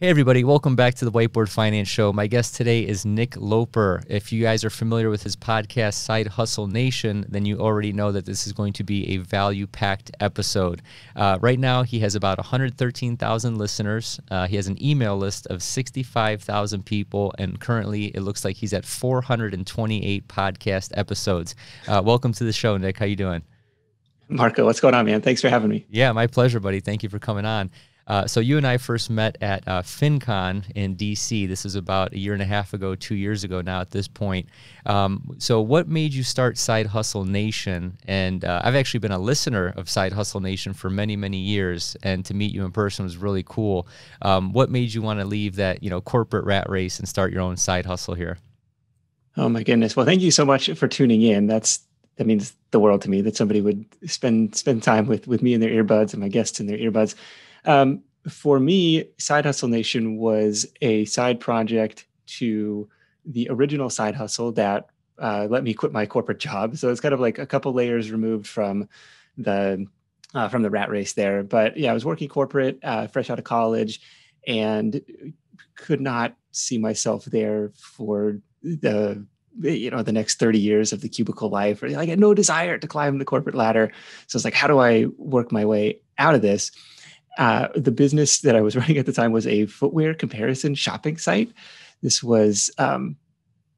Hey, everybody, welcome back to the Whiteboard Finance Show. My guest today is Nick Loper. If you guys are familiar with his podcast, Side Hustle Nation, then you already know that this is going to be a value packed episode. Uh, right now, he has about 113,000 listeners. Uh, he has an email list of 65,000 people, and currently it looks like he's at 428 podcast episodes. Uh, welcome to the show, Nick. How you doing? Marko, what's going on, man? Thanks for having me. Yeah, my pleasure, buddy. Thank you for coming on. Uh, so you and I first met at uh, FinCon in DC. This is about a year and a half ago, two years ago now at this point. Um, so what made you start Side Hustle Nation? And uh, I've actually been a listener of Side Hustle Nation for many, many years, and to meet you in person was really cool. Um, what made you want to leave that you know corporate rat race and start your own side hustle here? Oh my goodness! Well, thank you so much for tuning in. That's that means the world to me that somebody would spend spend time with with me in their earbuds and my guests in their earbuds. Um, for me, Side Hustle Nation was a side project to the original side hustle that uh, let me quit my corporate job. So it's kind of like a couple layers removed from the uh, from the rat race there. But yeah, I was working corporate, uh, fresh out of college, and could not see myself there for the you know the next 30 years of the cubicle life. or I had no desire to climb the corporate ladder. So it's like, how do I work my way out of this? Uh, the business that I was running at the time was a footwear comparison shopping site. This was um,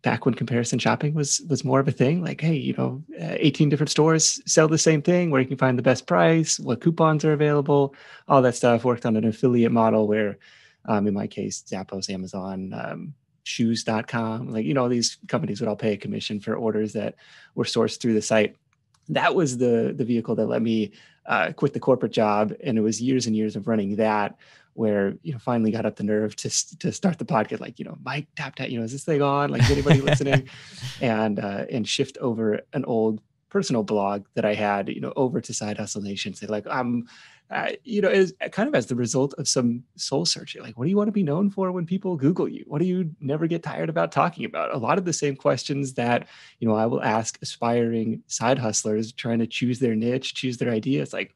back when comparison shopping was was more of a thing. Like, hey, you know, uh, 18 different stores sell the same thing, where you can find the best price, what coupons are available, all that stuff. Worked on an affiliate model where, um, in my case, Zappos, Amazon, um, Shoes.com, like you know, these companies would all pay a commission for orders that were sourced through the site. That was the the vehicle that let me uh, quit the corporate job, and it was years and years of running that where you know finally got up the nerve to to start the podcast like you know mic tap tap you know is this thing on? Like is anybody listening? And uh and shift over an old personal blog that i had you know over to side hustle nation say like i'm uh, you know, is kind of as the result of some soul searching. Like, what do you want to be known for when people Google you? What do you never get tired about talking about? A lot of the same questions that, you know, I will ask aspiring side hustlers trying to choose their niche, choose their ideas. Like,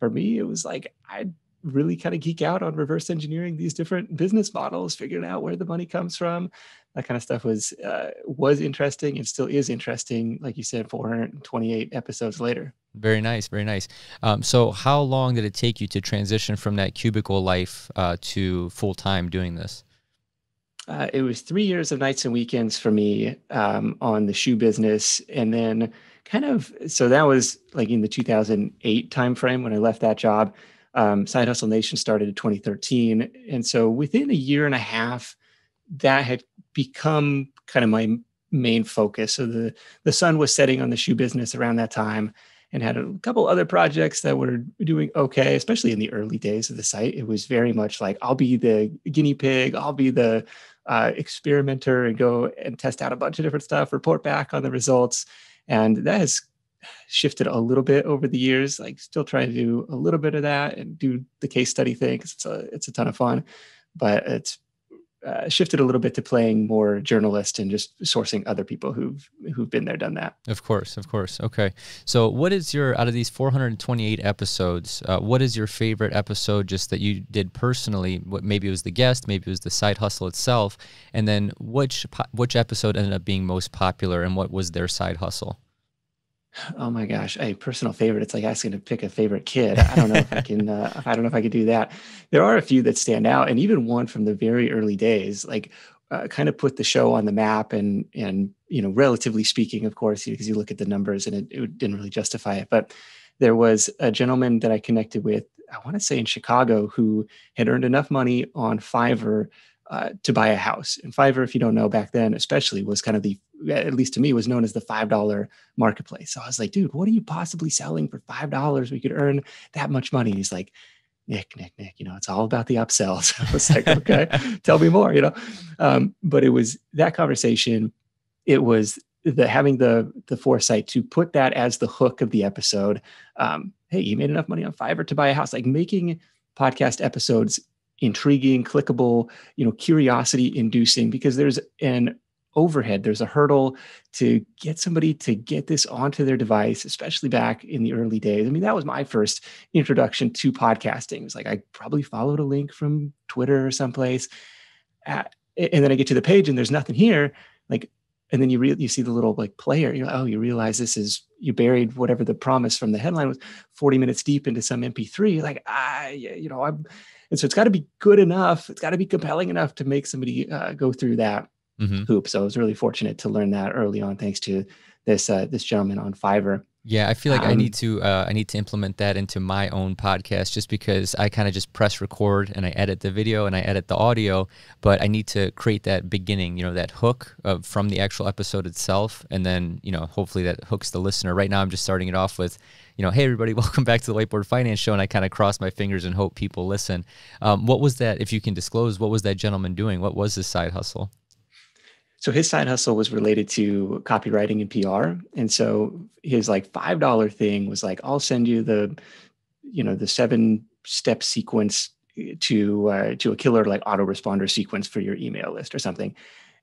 for me, it was like, I really kind of geek out on reverse engineering these different business models, figuring out where the money comes from. That kind of stuff was uh, was interesting and still is interesting. Like you said, 428 episodes later. Very nice, very nice. Um, so, how long did it take you to transition from that cubicle life uh, to full time doing this? Uh, it was three years of nights and weekends for me um, on the shoe business, and then kind of so that was like in the 2008 timeframe when I left that job. Um, Side Hustle Nation started in 2013, and so within a year and a half, that had become kind of my main focus. So the the sun was setting on the shoe business around that time and had a couple other projects that were doing okay, especially in the early days of the site. It was very much like I'll be the guinea pig, I'll be the uh, experimenter and go and test out a bunch of different stuff, report back on the results. And that has shifted a little bit over the years, like still trying to do a little bit of that and do the case study thing because it's a, it's a ton of fun. But it's uh, shifted a little bit to playing more journalist and just sourcing other people who've who've been there, done that. Of course, of course. Okay, so what is your out of these 428 episodes? Uh, what is your favorite episode just that you did personally? What maybe it was the guest, maybe it was the side hustle itself, and then which which episode ended up being most popular, and what was their side hustle? Oh my gosh, a personal favorite. It's like asking to pick a favorite kid. I don't know if I can. Uh, I don't know if I could do that. There are a few that stand out, and even one from the very early days, like uh, kind of put the show on the map. And and you know, relatively speaking, of course, because you look at the numbers and it, it didn't really justify it. But there was a gentleman that I connected with. I want to say in Chicago who had earned enough money on Fiverr uh, to buy a house. And Fiverr, if you don't know back then, especially was kind of the, at least to me, was known as the $5 marketplace. So I was like, dude, what are you possibly selling for $5? We could earn that much money. he's like, Nick, Nick, Nick, you know, it's all about the upsells. I was like, okay, tell me more, you know? Um, but it was that conversation. It was the having the the foresight to put that as the hook of the episode. Um, hey, you made enough money on Fiverr to buy a house, like making podcast episodes intriguing, clickable, you know, curiosity inducing because there's an overhead. There's a hurdle to get somebody to get this onto their device, especially back in the early days. I mean, that was my first introduction to podcasting. It was like I probably followed a link from Twitter or someplace, and then I get to the page and there's nothing here. Like, and then you re- you see the little like player. You know, oh, you realize this is you buried whatever the promise from the headline was. Forty minutes deep into some MP3. Like, ah, you know, I'm. And so it's got to be good enough. It's got to be compelling enough to make somebody uh, go through that mm-hmm. hoop. So I was really fortunate to learn that early on, thanks to this uh, this gentleman on Fiverr. Yeah, I feel like um, I need to uh, I need to implement that into my own podcast just because I kind of just press record and I edit the video and I edit the audio, but I need to create that beginning, you know, that hook of, from the actual episode itself, and then you know hopefully that hooks the listener. Right now, I'm just starting it off with, you know, hey everybody, welcome back to the Whiteboard Finance Show, and I kind of cross my fingers and hope people listen. Um, what was that? If you can disclose, what was that gentleman doing? What was his side hustle? So his side hustle was related to copywriting and PR. And so his like $5 thing was like, I'll send you the, you know, the seven step sequence to, uh, to a killer like autoresponder sequence for your email list or something.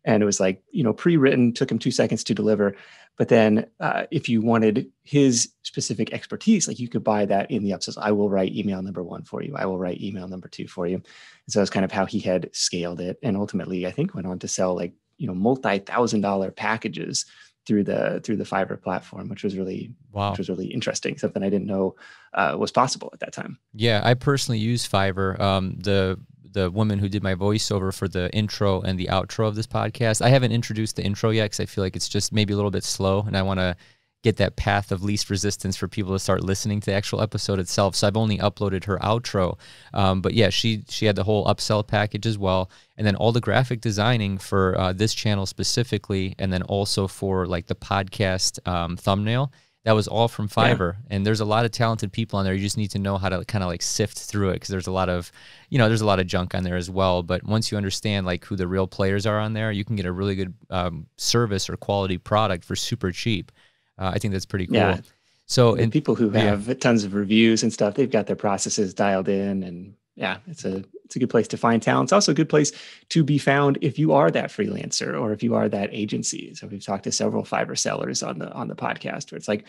And it was like, you know, pre-written, took him two seconds to deliver. But then uh, if you wanted his specific expertise, like you could buy that in the upsells. I will write email number one for you. I will write email number two for you. And so that's kind of how he had scaled it. And ultimately, I think went on to sell like you know multi-thousand dollar packages through the through the Fiverr platform, which was really wow. which was really interesting. Something I didn't know uh, was possible at that time. Yeah, I personally use Fiverr. Um, the the woman who did my voiceover for the intro and the outro of this podcast. I haven't introduced the intro yet because I feel like it's just maybe a little bit slow, and I want to get that path of least resistance for people to start listening to the actual episode itself. So I've only uploaded her outro, um, but yeah, she she had the whole upsell package as well, and then all the graphic designing for uh, this channel specifically, and then also for like the podcast um, thumbnail. That was all from Fiverr, yeah. and there's a lot of talented people on there. You just need to know how to kind of like sift through it because there's a lot of, you know, there's a lot of junk on there as well. But once you understand like who the real players are on there, you can get a really good um, service or quality product for super cheap. Uh, I think that's pretty cool. Yeah. So, and people who have yeah. tons of reviews and stuff, they've got their processes dialed in, and yeah, it's a it's a good place to find talent. It's also a good place to be found if you are that freelancer or if you are that agency. So we've talked to several Fiverr sellers on the on the podcast where it's like,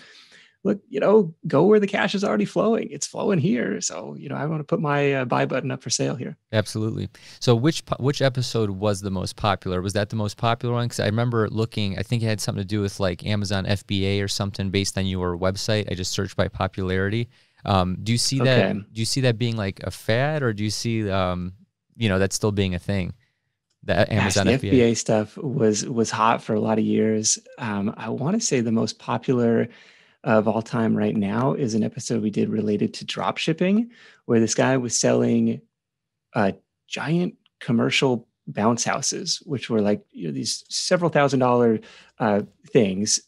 look, you know, go where the cash is already flowing. It's flowing here. So, you know, I want to put my uh, buy button up for sale here. Absolutely. So, which which episode was the most popular? Was that the most popular one? Because I remember looking, I think it had something to do with like Amazon FBA or something based on your website. I just searched by popularity. Um, do you see okay. that? Do you see that being like a fad, or do you see, um, you know, that still being a thing? The Amazon Gosh, the FBA. FBA. stuff was was hot for a lot of years. Um, I want to say the most popular of all time right now is an episode we did related to drop shipping, where this guy was selling uh, giant commercial bounce houses, which were like you know, these several thousand dollar uh, things.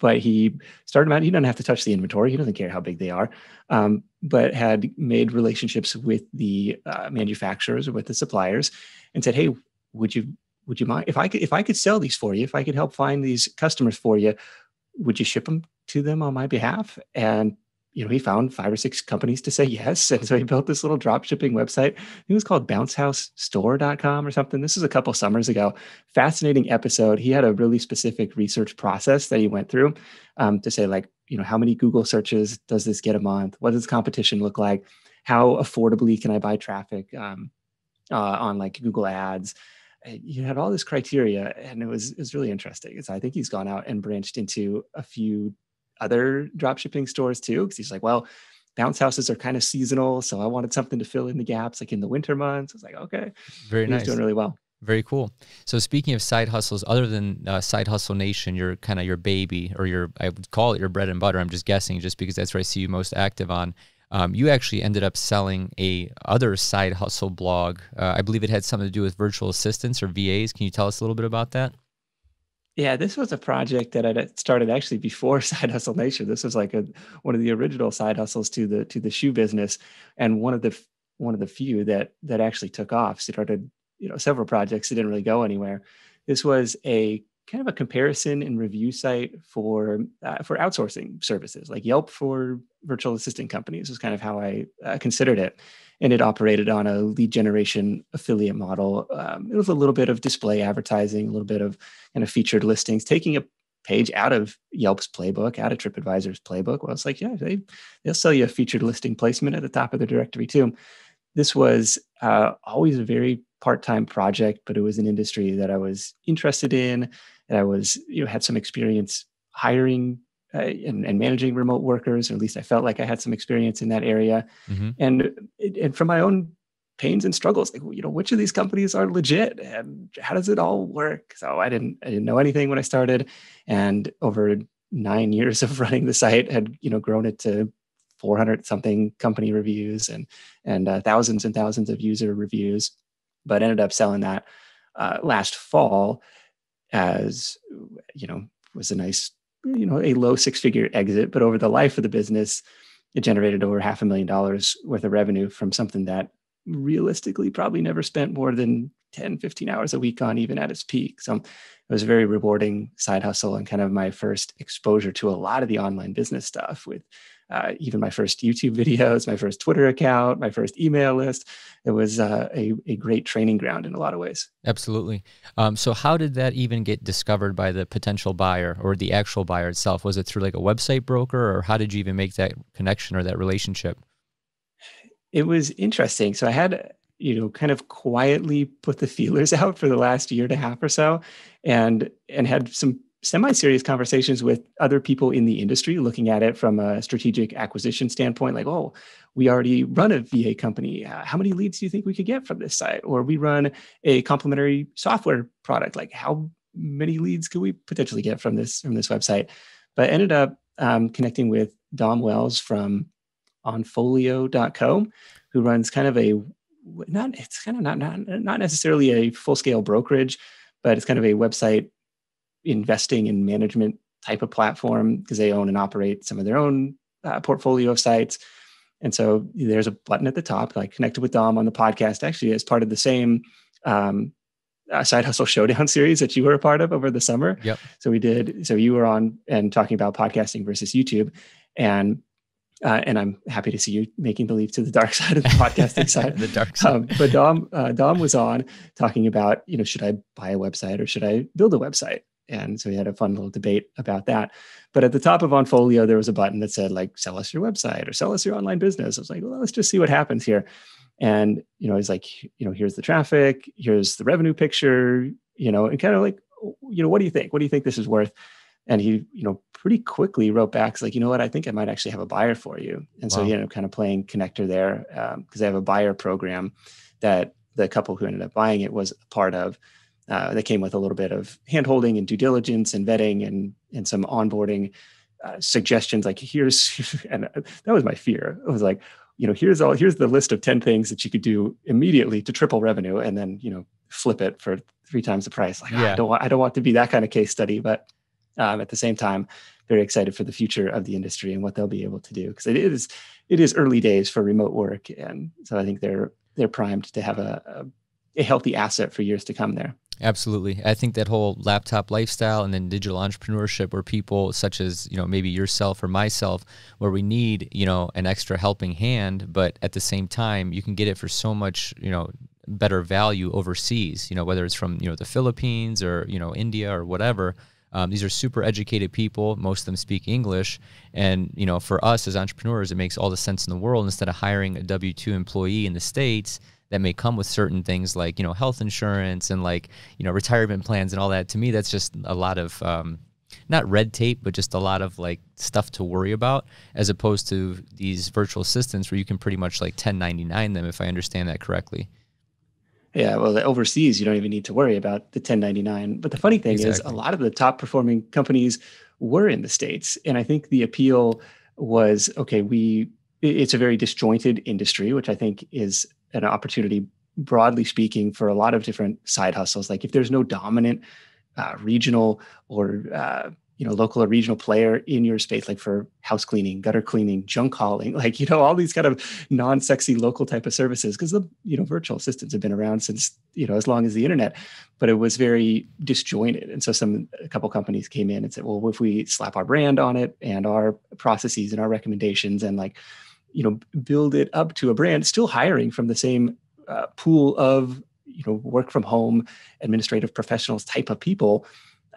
But he started out, he doesn't have to touch the inventory. He doesn't care how big they are, um, but had made relationships with the uh, manufacturers or with the suppliers and said, Hey, would you, would you mind if I could, if I could sell these for you, if I could help find these customers for you, would you ship them to them on my behalf? And you know, he found five or six companies to say yes. And so he built this little drop shipping website. It was called bouncehousestore.com or something. This is a couple summers ago. Fascinating episode. He had a really specific research process that he went through um, to say, like, you know, how many Google searches does this get a month? What does competition look like? How affordably can I buy traffic um, uh, on like Google Ads? you had all this criteria and it was it was really interesting so i think he's gone out and branched into a few other drop shipping stores too because he's like well bounce houses are kind of seasonal so i wanted something to fill in the gaps like in the winter months i was like okay very nice doing really well very cool. So speaking of side hustles, other than uh, Side Hustle Nation, your kind of your baby or your I would call it your bread and butter. I'm just guessing, just because that's where I see you most active on um, you actually ended up selling a other side hustle blog. Uh, I believe it had something to do with virtual assistants or VAs. Can you tell us a little bit about that? Yeah, this was a project that I uh, started actually before Side Hustle Nation. This was like a one of the original side hustles to the to the shoe business, and one of the one of the few that that actually took off. Started you know several projects that didn't really go anywhere. This was a kind of a comparison and review site for uh, for outsourcing services, like Yelp for virtual assistant companies. Was kind of how I uh, considered it, and it operated on a lead generation affiliate model. Um, it was a little bit of display advertising, a little bit of kind of featured listings, taking a page out of Yelp's playbook, out of TripAdvisor's playbook. Well, it's like, yeah, they they'll sell you a featured listing placement at the top of the directory too. This was uh, always a very part-time project, but it was an industry that I was interested in, and I was you know had some experience hiring uh, and, and, managing remote workers, or at least I felt like I had some experience in that area. Mm-hmm. And and from my own pains and struggles, like you know, which of these companies are legit, and how does it all work? So I didn't I didn't know anything when I started, and over nine years of running the site had you know grown it to 400 something company reviews and and uh, thousands and thousands of user reviews but ended up selling that uh, last fall as you know was a nice you know a low six figure exit but over the life of the business it generated over half a million dollars worth of revenue from something that realistically probably never spent more than 10 15 hours a week on even at its peak. So it was a very rewarding side hustle and kind of my first exposure to a lot of the online business stuff with uh, even my first YouTube videos, my first Twitter account, my first email list. It was uh, a, a great training ground in a lot of ways. Absolutely. Um, so, how did that even get discovered by the potential buyer or the actual buyer itself? Was it through like a website broker, or how did you even make that connection or that relationship? It was interesting. So, I had you know kind of quietly put the feelers out for the last year and a half or so and and had some semi-serious conversations with other people in the industry looking at it from a strategic acquisition standpoint like oh we already run a va company. Uh, how many leads do you think we could get from this site? Or we run a complementary software product. Like how many leads could we potentially get from this from this website? But I ended up um, connecting with dom wells from onfolio.co who runs kind of a not it's kind of not not, not necessarily a full-scale brokerage but it's kind of a website investing and management type of platform because they own and operate some of their own uh, portfolio of sites. And so there's a button at the top, like connected with Dom on the podcast, actually as part of the same um, uh, side hustle showdown series that you were a part of over the summer. Yep. So we did. So you were on and talking about podcasting versus YouTube, and uh, and I'm happy to see you making the leap to the dark side of the podcasting side. the dark side. Um, but Dom, uh, Dom was on talking about, you know, should I buy a website or should I build a website? And so we had a fun little debate about that. But at the top of Onfolio, there was a button that said, like, sell us your website or sell us your online business. I was like, well, let's just see what happens here. And, you know, he's like, you know, here's the traffic, here's the revenue picture, you know, and kind of like, you know, what do you think? What do you think this is worth? And he, you know, pretty quickly wrote back, "It's like, you know what, I think I might actually have a buyer for you. And wow. so he ended up kind of playing connector there because um, they have a buyer program that the couple who ended up buying it was a part of uh, that came with a little bit of handholding and due diligence and vetting and and some onboarding uh, suggestions. Like here's and that was my fear. It was like you know here's all here's the list of ten things that you could do immediately to triple revenue, and then you know flip it for three times the price. Like yeah. I don't want I don't want to be that kind of case study, but um, at the same time, very excited for the future of the industry and what they'll be able to do because it is it is early days for remote work, and so I think they're they're primed to have a, a, a healthy asset for years to come there. Absolutely. I think that whole laptop lifestyle and then digital entrepreneurship where people such as, you know, maybe yourself or myself, where we need, you know, an extra helping hand, but at the same time, you can get it for so much, you know, better value overseas, you know, whether it's from, you know, the Philippines or, you know, India or whatever. Um, these are super educated people. Most of them speak English. And, you know, for us as entrepreneurs, it makes all the sense in the world instead of hiring a W 2 employee in the States that may come with certain things like you know health insurance and like you know retirement plans and all that to me that's just a lot of um, not red tape but just a lot of like stuff to worry about as opposed to these virtual assistants where you can pretty much like 1099 them if i understand that correctly yeah well overseas you don't even need to worry about the 1099 but the funny thing exactly. is a lot of the top performing companies were in the states and i think the appeal was okay we it's a very disjointed industry which i think is an opportunity broadly speaking for a lot of different side hustles. Like if there's no dominant uh, regional or uh, you know local or regional player in your space like for house cleaning gutter cleaning junk hauling like you know all these kind of non-sexy local type of services because the you know virtual assistants have been around since you know as long as the internet but it was very disjointed. And so some a couple companies came in and said well if we slap our brand on it and our processes and our recommendations and like you know build it up to a brand still hiring from the same uh, pool of you know work from home administrative professionals type of people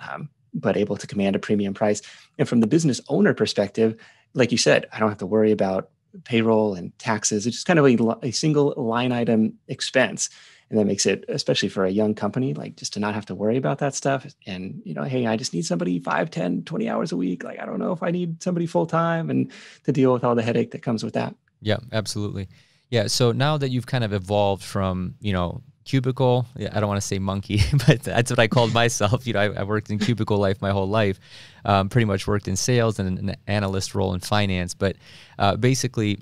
um, but able to command a premium price. And from the business owner perspective, like you said, I don't have to worry about payroll and taxes. It's just kind of a, a single line item expense. And that makes it, especially for a young company, like just to not have to worry about that stuff. And, you know, hey, I just need somebody 5, 10, 20 hours a week. Like, I don't know if I need somebody full time and to deal with all the headache that comes with that. Yeah, absolutely. Yeah. So now that you've kind of evolved from, you know, cubicle. I don't want to say monkey, but that's what I called myself. You know, I, I worked in cubicle life my whole life. Um, pretty much worked in sales and an analyst role in finance. But uh, basically,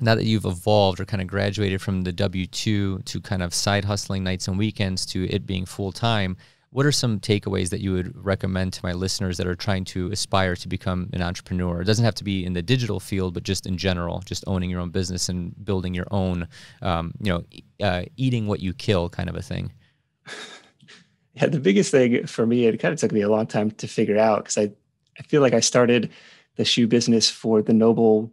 now that you've evolved or kind of graduated from the W two to kind of side hustling nights and weekends to it being full time, what are some takeaways that you would recommend to my listeners that are trying to aspire to become an entrepreneur? It doesn't have to be in the digital field, but just in general, just owning your own business and building your own, um, you know, uh, eating what you kill kind of a thing. Yeah, the biggest thing for me, it kind of took me a long time to figure out because I, I feel like I started the shoe business for the noble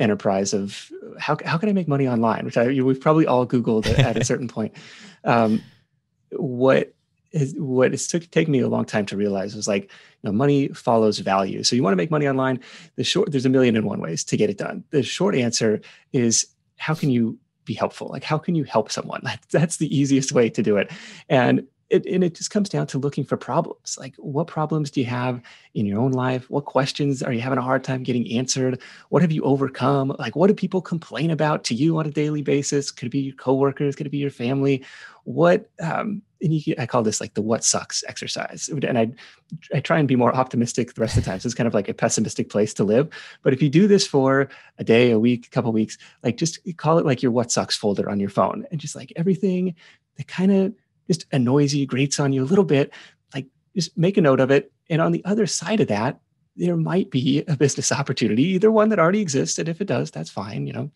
enterprise of how, how can I make money online, which I, we've probably all Googled at a certain point. Um, what is what it's took taken me a long time to realize was like you know money follows value. So you want to make money online the short there's a million and one ways to get it done. The short answer is how can you be helpful? Like how can you help someone? That's the easiest way to do it. And it, and it just comes down to looking for problems. Like what problems do you have in your own life? What questions are you having a hard time getting answered? What have you overcome? Like what do people complain about to you on a daily basis? Could it be your coworkers? Could it be your family? What um, and you, I call this like the what sucks exercise. And I, I try and be more optimistic the rest of the time. So it's kind of like a pessimistic place to live. But if you do this for a day, a week, a couple weeks, like just call it like your what sucks folder on your phone. And just like everything that kind of just annoys you, grates on you a little bit, like just make a note of it. And on the other side of that, there might be a business opportunity, either one that already exists. And if it does, that's fine. You know,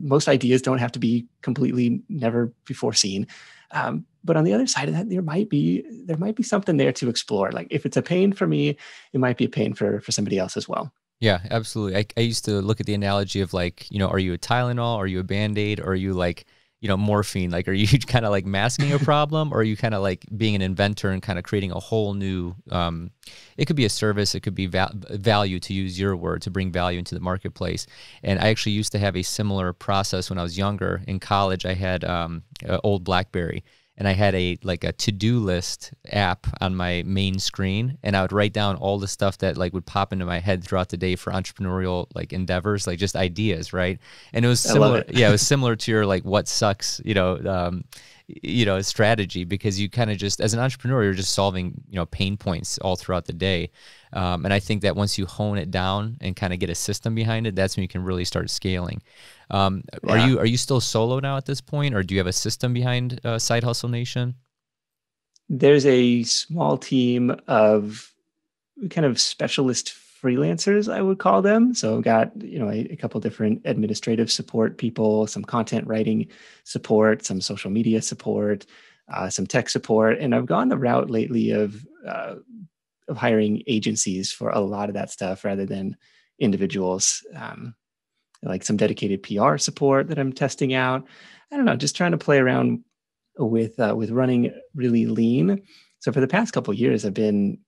most ideas don't have to be completely never before seen. Um, but on the other side of that, there might be there might be something there to explore. Like if it's a pain for me, it might be a pain for for somebody else as well. Yeah, absolutely. I, I used to look at the analogy of like, you know, are you a Tylenol? Are you a Band Aid? Or are you like, you know, morphine? Like, are you kind of like masking a problem, or are you kind of like being an inventor and kind of creating a whole new? Um, it could be a service, it could be val- value to use your word to bring value into the marketplace. And I actually used to have a similar process when I was younger. In college, I had um, old BlackBerry and I had a like a to-do list app on my main screen and I would write down all the stuff that like would pop into my head throughout the day for entrepreneurial like endeavors like just ideas right and it was similar it. yeah it was similar to your like what sucks you know um, you know strategy because you kind of just as an entrepreneur you're just solving you know pain points all throughout the day. Um, and i think that once you hone it down and kind of get a system behind it that's when you can really start scaling. Um, yeah. are you are you still solo now at this point or do you have a system behind uh, side hustle nation? There's a small team of kind of specialist freelancers, I would call them. So I've got, you know, a, a, couple different administrative support people, some content writing support, some social media support, uh, some tech support. And I've gone the route lately of, uh, of hiring agencies for a lot of that stuff rather than individuals. Um, like some dedicated PR support that I'm testing out. I don't know, just trying to play around with uh, with running really lean. So for the past couple years, I've been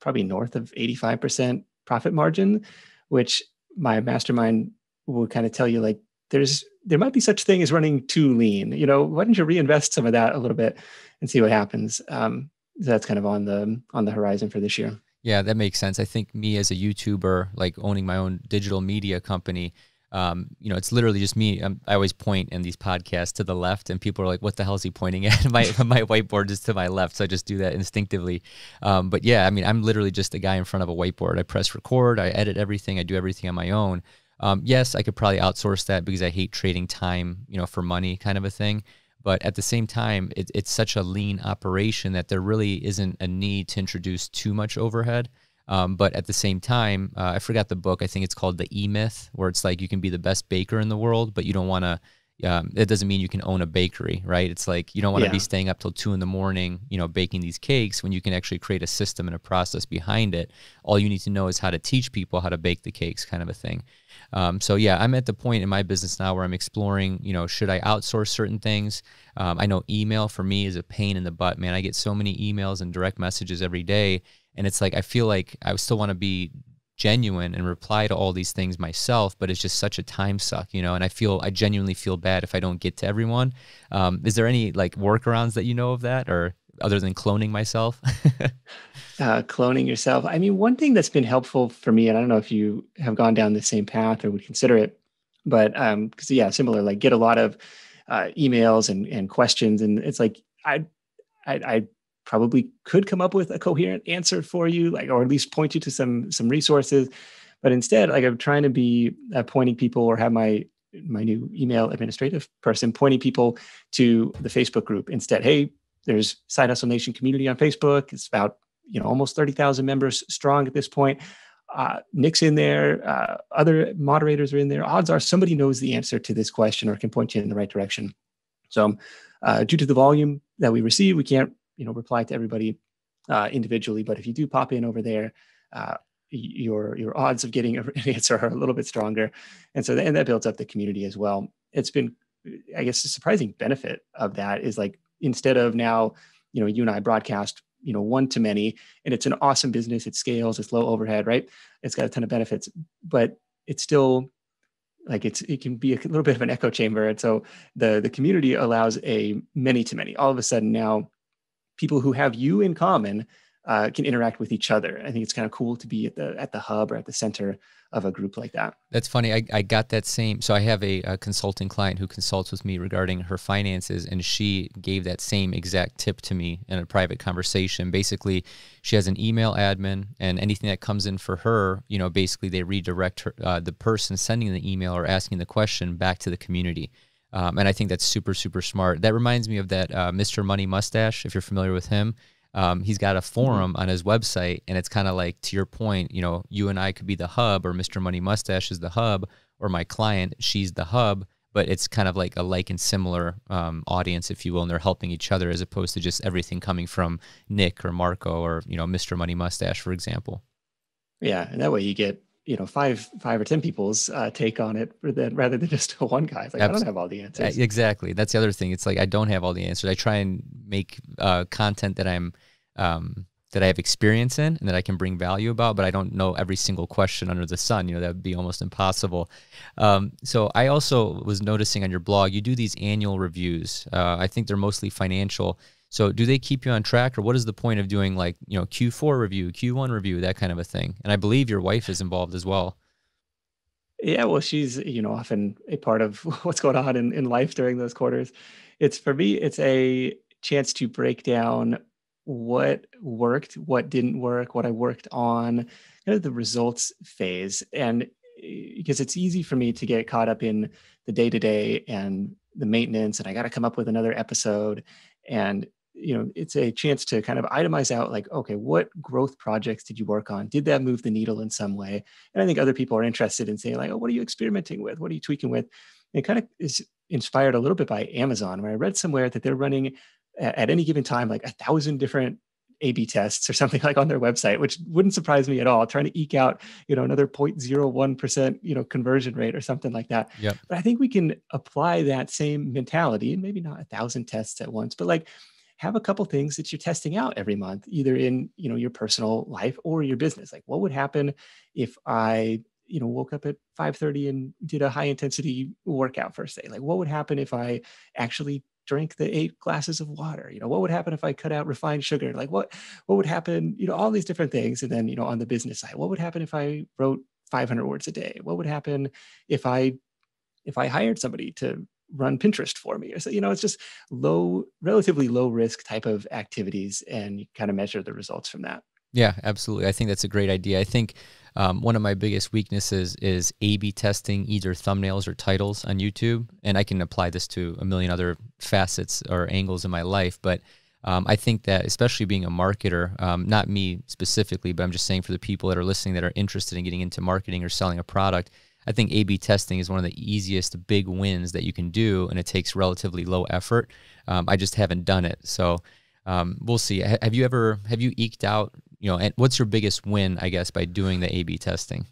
probably north of 85% profit margin, which my mastermind will kind of tell you like there's there might be such thing as running too lean. You know, why don't you reinvest some of that a little bit and see what happens? Um, that's kind of on the on the horizon for this year. Yeah, that makes sense. I think me as a YouTuber, like owning my own digital media company, um, you know, it's literally just me. I'm, um, i always point in these podcasts to the left, and people are like, "What the hell is he pointing at?" my my whiteboard is to my left, so I just do that instinctively. Um, but yeah, I mean, I'm literally just a guy in front of a whiteboard. I press record, I edit everything, I do everything on my own. Um, yes, I could probably outsource that because I hate trading time, you know, for money, kind of a thing. But at the same time, it, it's such a lean operation that there really isn't a need to introduce too much overhead. Um, but at the same time, uh, I forgot the book. I think it's called The E Myth, where it's like you can be the best baker in the world, but you don't want to. Um, it doesn't mean you can own a bakery, right? It's like you don't want to yeah. be staying up till two in the morning, you know, baking these cakes when you can actually create a system and a process behind it. All you need to know is how to teach people how to bake the cakes, kind of a thing. Um, so yeah, I'm at the point in my business now where I'm exploring, you know, should I outsource certain things? Um, I know email for me is a pain in the butt, man. I get so many emails and direct messages every day and it's like I feel like I still want to be genuine and reply to all these things myself, but it's just such a time suck, you know. And I feel I genuinely feel bad if I don't get to everyone. Um, is there any like workarounds that you know of that, or other than cloning myself? uh, cloning yourself. I mean, one thing that's been helpful for me, and I don't know if you have gone down the same path or would consider it, but because um, yeah, similar. Like, get a lot of uh, emails and and questions, and it's like I I, I probably could come up with a coherent answer for you, like or at least point you to some some resources. But instead, like I'm trying to be uh, pointing people or have my my new email administrative person pointing people to the Facebook group instead. Hey, there's Side Hustle Nation community on Facebook. It's about you know almost thirty thousand members strong at this point. Uh, Nick's in there. Uh, other moderators are in there. Odds are somebody knows the answer to this question or can point you in the right direction. So, uh, due to the volume that we receive, we can't you know reply to everybody uh, individually. But if you do pop in over there, uh, your your odds of getting an answer are a little bit stronger, and so and that builds up the community as well. It's been, I guess, a surprising benefit of that is like instead of now, you know, you and I broadcast you know one to many and it's an awesome business it scales it's low overhead right it's got a ton of benefits but it's still like it's it can be a little bit of an echo chamber and so the the community allows a many to many all of a sudden now people who have you in common uh, can interact with each other. I think it's kind of cool to be at the at the hub or at the center of a group like that. That's funny. I, I got that same. So I have a, a consulting client who consults with me regarding her finances, and she gave that same exact tip to me in a private conversation. Basically, she has an email admin, and anything that comes in for her, you know, basically they redirect her, uh, the person sending the email or asking the question back to the community. Um, and I think that's super, super smart. That reminds me of that uh, Mr. Money Mustache, if you're familiar with him. Um, he's got a forum mm-hmm. on his website, and it's kind of like, to your point, you know, you and I could be the hub, or Mr. Money Mustache is the hub, or my client, she's the hub, but it's kind of like a like and similar um, audience, if you will, and they're helping each other as opposed to just everything coming from Nick or Marko or, you know, Mr. Money Mustache, for example. Yeah, and that way you get you know five five or ten people's uh, take on it than, rather than just one guy's like Absolutely. i don't have all the answers. Exactly. That's the other thing. It's like i don't have all the answers. I try and make uh, content that i'm um, that i have experience in and that i can bring value about but i don't know every single question under the sun. You know that would be almost impossible. Um, so i also was noticing on your blog you do these annual reviews. Uh, i think they're mostly financial so do they keep you on track or what is the point of doing like, you know, Q4 review, Q1 review, that kind of a thing? And I believe your wife is involved as well. Yeah, well, she's, you know, often a part of what's going on in, in life during those quarters. It's for me, it's a chance to break down what worked, what didn't work, what I worked on, kind of the results phase. And eh, because it's easy for me to get caught up in the day to day and the maintenance, and I got to come up with another episode. And you know it's a chance to kind of itemize out like okay what growth projects did you work on did that move the needle in some way and i think other people are interested in saying like oh what are you experimenting with what are you tweaking with and it kind of is inspired a little bit by amazon where i read somewhere that they're running at any given time like a thousand different A/B tests or something like on their website, which wouldn't surprise me at all. Trying to eke out, you know, another 0.01 percent, you know, conversion rate or something like that. Yep. But I think we can apply that same mentality, and maybe not a thousand tests at once, but like have a couple things that you're testing out every month either in you know your personal life or your business. Like what would happen if i you know woke up at 5:30 and did a high intensity workout first day like what would happen if i actually drank the eight glasses of water? You know what would happen if i cut out refined sugar? Like what what would happen you know all these different things. And then you know on the business side what would happen if i wrote 500 words a day? What would happen if i if i hired somebody to run Pinterest for me. Or So, you know, it's just low, relatively low risk type of activities and you kind of measure the results from that. Yeah, absolutely. I think that's a great idea. I think um, one of my biggest weaknesses is A B testing either thumbnails or titles on YouTube. And I can apply this to a million other facets or angles in my life. But Um, I think that, especially being a marketer, um, not me specifically, but I'm just saying for the people that are listening that are interested in getting into marketing or selling a product, I think A B testing is one of the easiest big wins that you can do, and it takes relatively low effort. Um, I just haven't done it. So um, we'll see. have you ever, have you eked out, you know, and what's your biggest win, I guess, by doing the A B testing?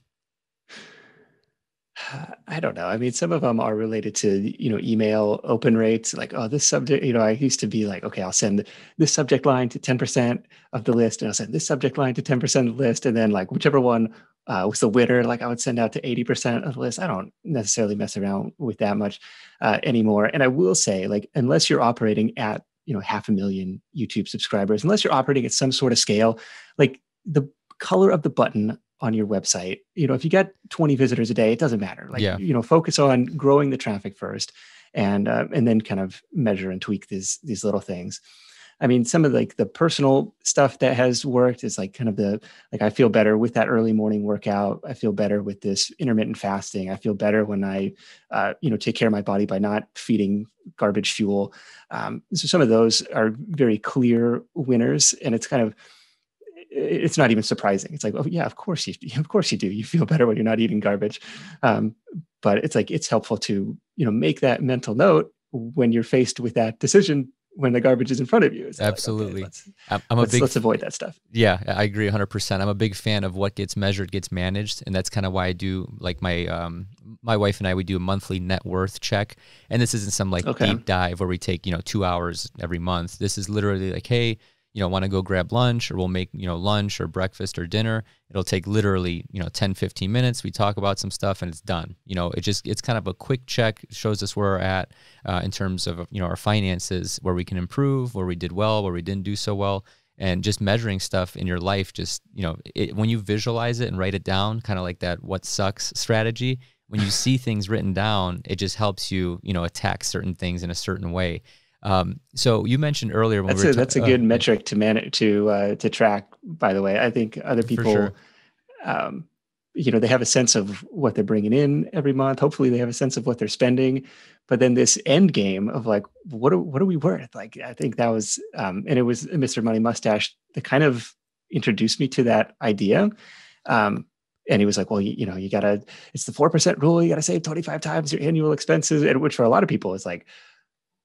I don't know. I mean, some of them are related to, you know, email open rates. Like, oh, this subject, you know, I used to be like, okay, I'll send this subject line to 10% of the list, and I'll send this subject line to 10% of the list. And then, like, whichever one uh, was the winner, like I would send out to 80% of the list. I don't necessarily mess around with that much uh, anymore. And I will say, like, unless you're operating at, you know, half a million YouTube subscribers, unless you're operating at some sort of scale, like the color of the button on your website, you know, if you get 20 visitors a day, it doesn't matter. Like, yeah. you know, focus on growing the traffic first and, uh, and then kind of measure and tweak these, these little things. I mean, some of like the personal stuff that has worked is like kind of the like I feel better with that early morning workout. I feel better with this intermittent fasting. I feel better when I, uh, you know, take care of my body by not feeding garbage fuel. Um, so some of those are very clear winners, and it's kind of it's not even surprising. It's like, oh yeah, of course you, of course you do. You feel better when you're not eating garbage. Um, but it's like it's helpful to you know make that mental note when you're faced with that decision when the garbage is in front of you. It's Absolutely. Like, okay, let's, I'm a let's, big. Let's avoid that stuff. Yeah, I agree 100. percent I'm a big fan of what gets measured gets managed, and that's kind of why I do like my um my wife and I we do a monthly net worth check, and this isn't some like okay. deep dive where we take you know two hours every month. This is literally like, hey, you know, want to go grab lunch or we'll make, you know, lunch or breakfast or dinner. It'll take literally, you know, 10, 15 minutes. We talk about some stuff and it's done. You know, it just, it's kind of a quick check, shows us where we're at uh, in terms of, you know, our finances, where we can improve, where we did well, where we didn't do so well. And just measuring stuff in your life, just, you know, it, when you visualize it and write it down, kind of like that what sucks strategy, when you see things written down, it just helps you, you know, attack certain things in a certain way. Um, so you mentioned earlier when that's we a, ta- that's a good uh, metric to manage to uh, to track. By the way, I think other people, sure. um, you know, they have a sense of what they're bringing in every month. Hopefully, they have a sense of what they're spending. But then this end game of like, what are what are we worth? Like, I think that was, um, and it was Mr. Money Mustache that kind of introduced me to that idea. Um, and he was like, well, you, you know, you gotta, it's the 4% rule. You gotta save 25 times your annual expenses. And which for a lot of people is like,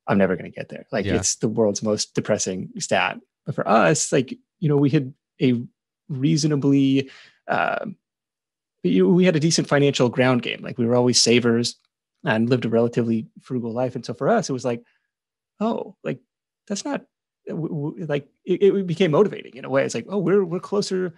I'm never going to get there. Like yeah. it's the world's most depressing stat. But for us, like, you know, we had a reasonably, uh, we had a decent financial ground game. Like we were always savers and lived a relatively frugal life. And so for us, it was like, oh, like that's not like it, it became motivating in a way. It's like, oh, we're, we're closer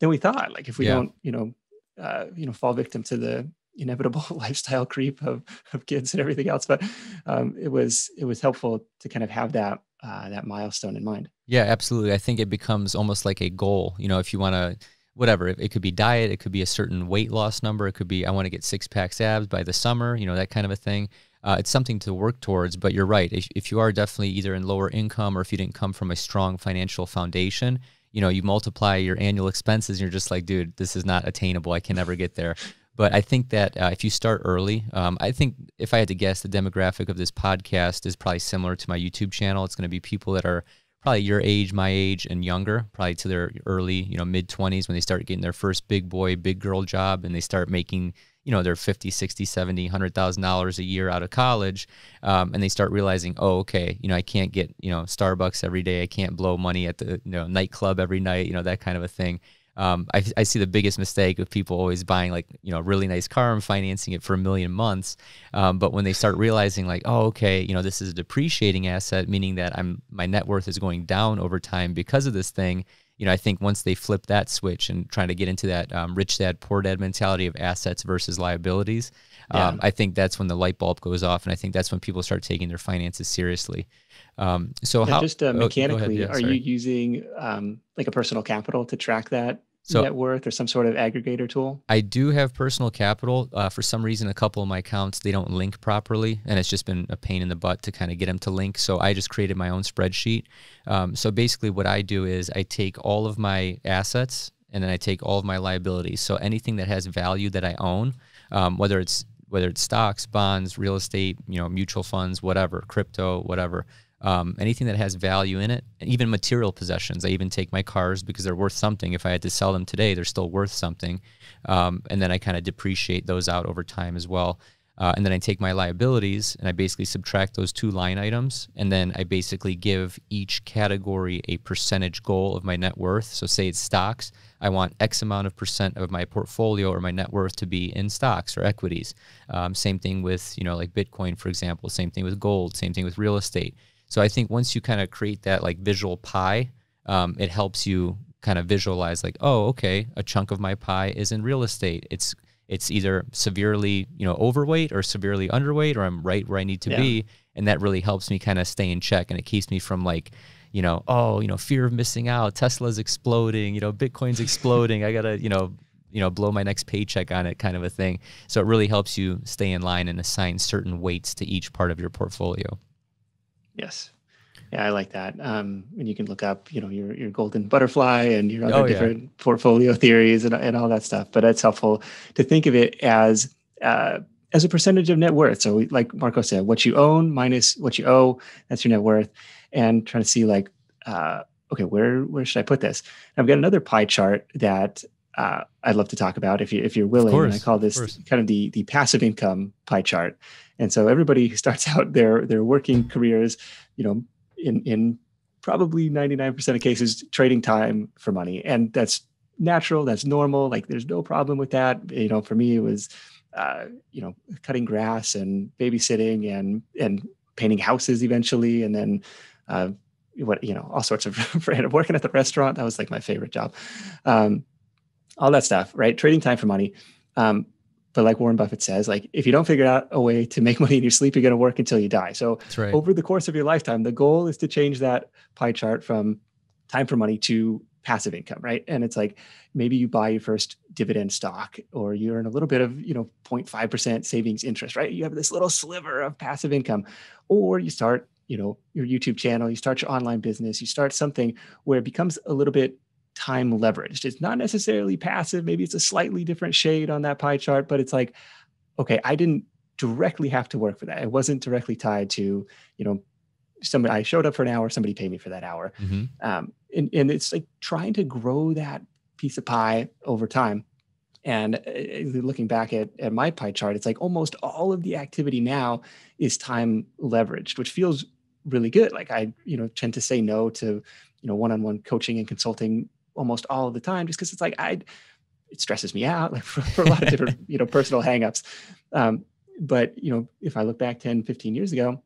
than we thought. Like if we yeah. don't, you know, uh, you know, fall victim to the inevitable lifestyle creep of, of kids and everything else. But um, it was it was helpful to kind of have that uh, that milestone in mind. Yeah, absolutely. I think it becomes almost like a goal. You know, if you want to whatever it, could be diet it could be a certain weight loss number it could be i want to get six packs abs by the summer you know that kind of a thing uh, it's something to work towards but you're right if, if you are definitely either in lower income or if you didn't come from a strong financial foundation you know you multiply your annual expenses and you're just like dude this is not attainable i can never get there but I think that uh, if you start early, um, I think if I had to guess, the demographic of this podcast is probably similar to my YouTube channel. It's going to be people that are probably your age, my age, and younger, probably to their early, you know, mid 20s when they start getting their first big boy, big girl job and they start making, you know, their 50, 60, 70, $100,000 a year out of college. Um, and they start realizing, oh, okay, you know, I can't get, you know, Starbucks every day. I can't blow money at the, you know, nightclub every night, you know, that kind of a thing. Um, I, I, see the biggest mistake of people always buying like you know a really nice car and financing it for a million months, um, but when they start realizing like oh okay you know this is a depreciating asset, meaning that I'm my net worth is going down over time because of this thing. You know I think once they flip that switch and trying to get into that um, rich dad poor dad mentality of assets versus liabilities, yeah. Um, I think that's when the light bulb goes off, and I think that's when people start taking their finances seriously. Um, so how just uh, mechanically, oh, yeah, are you using um, like a personal capital to track that so net worth or some sort of aggregator tool? I do have personal capital. Uh, for some reason, a couple of my accounts they don't link properly, and it's just been a pain in the butt to kind of get them to link. So I just created my own spreadsheet. Um, so basically, what I do is I take all of my assets and then I take all of my liabilities. So anything that has value that I own, um, whether it's whether it's stocks, bonds, real estate, you know, mutual funds, whatever, crypto, whatever. Um, anything that has value in it, even material possessions. I even take my cars because they're worth something. If I had to sell them today, they're still worth something. Um, and then I kind of depreciate those out over time as well. Uh, and then I take my liabilities and I basically subtract those two line items. And then I basically give each category a percentage goal of my net worth. So, say it's stocks, I want X amount of percent of my portfolio or my net worth to be in stocks or equities. Um, same thing with, you know, like Bitcoin, for example. Same thing with gold. Same thing with real estate. So, I think once you kind of create that like visual pie, um, it helps you kind of visualize like, oh, okay, a chunk of my pie is in real estate. It's it's either severely you know overweight or severely underweight or i'm right where i need to yeah. be and that really helps me kind of stay in check and it keeps me from like you know oh you know fear of missing out tesla's exploding you know bitcoin's exploding i gotta you know you know blow my next paycheck on it kind of a thing so it really helps you stay in line and assign certain weights to each part of your portfolio yes yeah, I like that. Um, and you can look up, you know, your your golden butterfly and your other oh, different yeah. portfolio theories and, and all that stuff. But it's helpful to think of it as uh, as a percentage of net worth. So, we, like Marko said, what you own minus what you owe, that's your net worth, and trying to see like, uh, okay, where where should I put this? And I've got another pie chart that uh, I'd love to talk about if you if you're willing. Course, I call this kind of the the passive income pie chart. And so everybody starts out their their working careers, you know, in in probably 99% of cases trading time for money. And that's natural that's normal like there's no problem with that. You know for me it was uh, you know cutting grass and babysitting and and painting houses eventually. And then uh, what you know all sorts of working at the restaurant. That was like my favorite job. Um, all that stuff right? Trading time for money. Um, but like Warren Buffett says, like if you don't figure out a way to make money in your sleep, you're going to work until you die. So right. over the course of your lifetime, the goal is to change that pie chart from time for money to passive income, right? And it's like maybe you buy your first dividend stock or you earn a little bit of, you know, 0.5% savings interest, right? You have this little sliver of passive income or you start, you know, your YouTube channel, you start your online business, you start something where it becomes a little bit time leveraged. It's not necessarily passive. Maybe it's a slightly different shade on that pie chart, but it's like, okay, I didn't directly have to work for that. It wasn't directly tied to, you know, somebody, I showed up for an hour, somebody paid me for that hour. Mm-hmm. Um, and, and it's like trying to grow that piece of pie over time. And uh, looking back at, at my pie chart, it's like almost all of the activity now is time leveraged, which feels really good. Like I, you know, tend to say no to, you know, one-on-one coaching and consulting almost all of the time just because it's like I it stresses me out like for, for a lot of different you know personal hangups. Um, but you know if I look back 10, 15 years ago